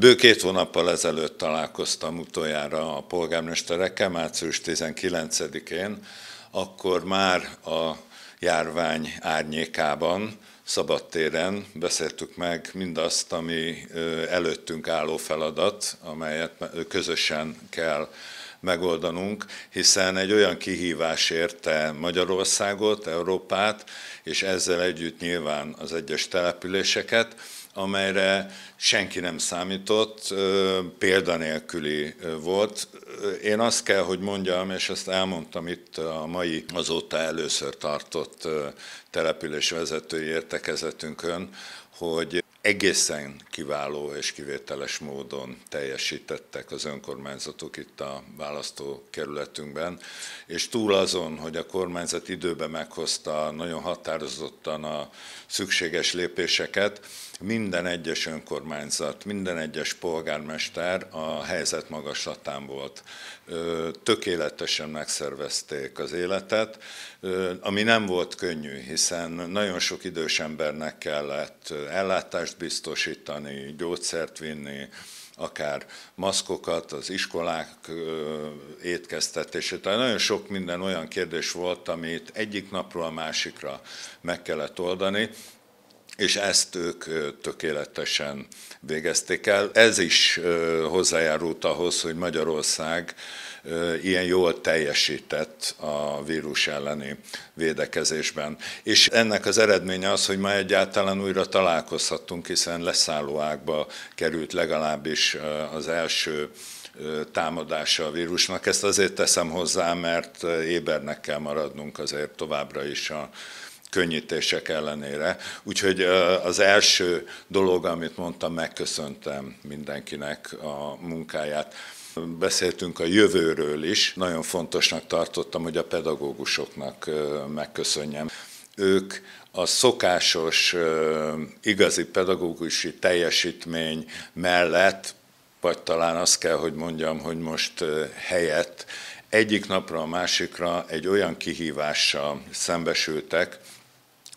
Bő két hónappal ezelőtt találkoztam utoljára a polgármesterekkel, március 19-én, akkor már a járvány árnyékában, szabadtéren beszéltük meg mindazt, ami előttünk álló feladat, amelyet közösen kell megoldanunk, hiszen egy olyan kihívás érte Magyarországot, Európát, és ezzel együtt nyilván az egyes településeket, amelyre senki nem számított, példanélküli volt. Én azt kell, hogy mondjam, és ezt elmondtam itt a mai azóta először tartott településvezetői értekezetünkön, hogy egészen kiváló és kivételes módon teljesítettek az önkormányzatok itt a választókerületünkben, és túl azon, hogy a kormányzat időben meghozta nagyon határozottan a szükséges lépéseket, minden egyes önkormányzat, minden egyes polgármester a helyzet magaslatán volt. Tökéletesen megszervezték az életet, ami nem volt könnyű, hiszen nagyon sok idős embernek kellett ellátást biztosítani, gyógyszert vinni, akár maszkokat, az iskolák étkeztetését. Tehát nagyon sok minden olyan kérdés volt, amit egyik napról a másikra meg kellett oldani, és ezt ők tökéletesen végezték el. Ez is hozzájárult ahhoz, hogy Magyarország ilyen jól teljesített a vírus elleni védekezésben. És ennek az eredménye az, hogy ma egyáltalán újra találkozhattunk, hiszen leszállóákba került legalábbis az első támadása a vírusnak. Ezt azért teszem hozzá, mert ébernek kell maradnunk azért továbbra is a könnyítések ellenére. Úgyhogy az első dolog, amit mondtam, megköszöntem mindenkinek a munkáját. Beszéltünk a jövőről is, nagyon fontosnak tartottam, hogy a pedagógusoknak megköszönjem. Ők a szokásos, igazi pedagógusi teljesítmény mellett, vagy talán azt kell, hogy mondjam, hogy most helyett egyik napra a másikra egy olyan kihívással szembesültek,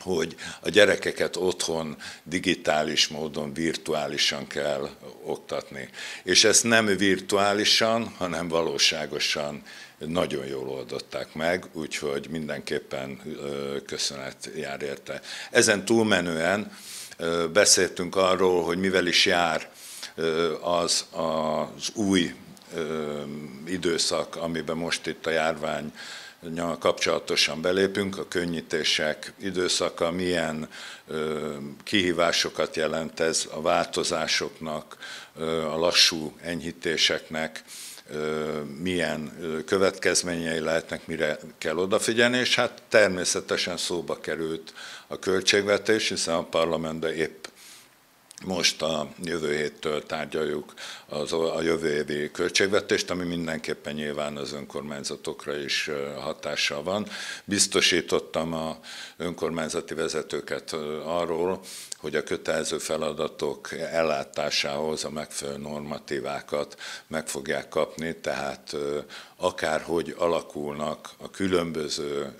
hogy a gyerekeket otthon digitális módon, virtuálisan kell oktatni. És ezt nem virtuálisan, hanem valóságosan nagyon jól oldották meg, úgyhogy mindenképpen köszönet jár érte. Ezen túlmenően beszéltünk arról, hogy mivel is jár az az új időszak, amiben most itt a járvány kapcsolatosan belépünk, a könnyítések időszaka milyen kihívásokat jelent ez a változásoknak, a lassú enyhítéseknek, milyen következményei lehetnek, mire kell odafigyelni, és hát természetesen szóba került a költségvetés, hiszen a parlamentben épp most a jövő héttől tárgyaljuk az, a jövő évi költségvetést, ami mindenképpen nyilván az önkormányzatokra is hatással van. Biztosítottam a önkormányzati vezetőket arról, hogy a kötelező feladatok ellátásához a megfelelő normatívákat meg fogják kapni, tehát akárhogy alakulnak a különböző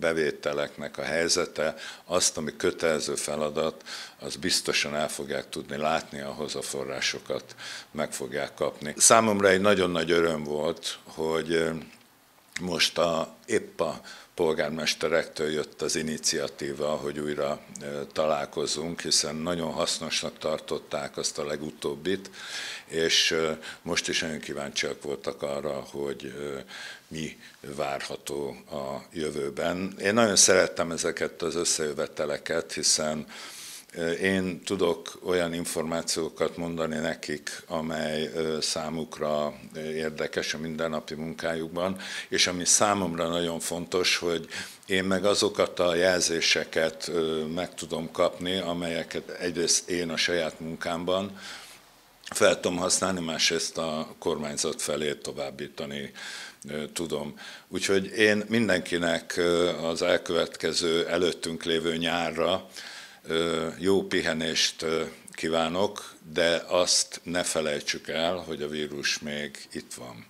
bevételeknek a helyzete, azt, ami kötelező feladat, az biztosan el fogják tudni látni, ahhoz a forrásokat meg fogják kapni. Számomra egy nagyon nagy öröm volt, hogy most a, épp a polgármesterektől jött az iniciatíva, hogy újra találkozunk, hiszen nagyon hasznosnak tartották azt a legutóbbit, és most is nagyon kíváncsiak voltak arra, hogy mi várható a jövőben. Én nagyon szerettem ezeket az összejöveteleket, hiszen én tudok olyan információkat mondani nekik, amely számukra érdekes a mindennapi munkájukban, és ami számomra nagyon fontos, hogy én meg azokat a jelzéseket meg tudom kapni, amelyeket egyrészt én a saját munkámban fel tudom használni, másrészt a kormányzat felé továbbítani tudom. Úgyhogy én mindenkinek az elkövetkező előttünk lévő nyárra jó pihenést kívánok, de azt ne felejtsük el, hogy a vírus még itt van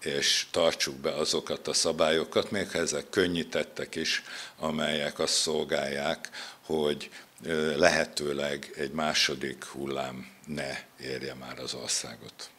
és tartsuk be azokat a szabályokat, még ha ezek könnyítettek is, amelyek azt szolgálják, hogy lehetőleg egy második hullám ne érje már az országot.